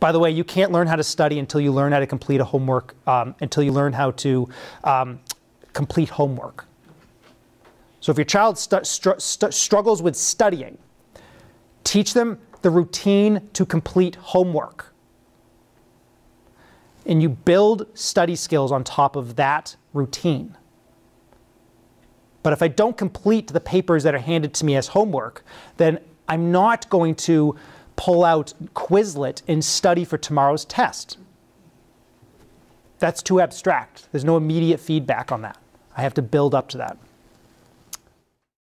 By the way, you can't learn how to study until you learn how to complete a homework, um, until you learn how to um, complete homework. So if your child stu- str- st- struggles with studying, teach them the routine to complete homework. And you build study skills on top of that routine. But if I don't complete the papers that are handed to me as homework, then I'm not going to pull out Quizlet and study for tomorrow's test. That's too abstract. There's no immediate feedback on that. I have to build up to that.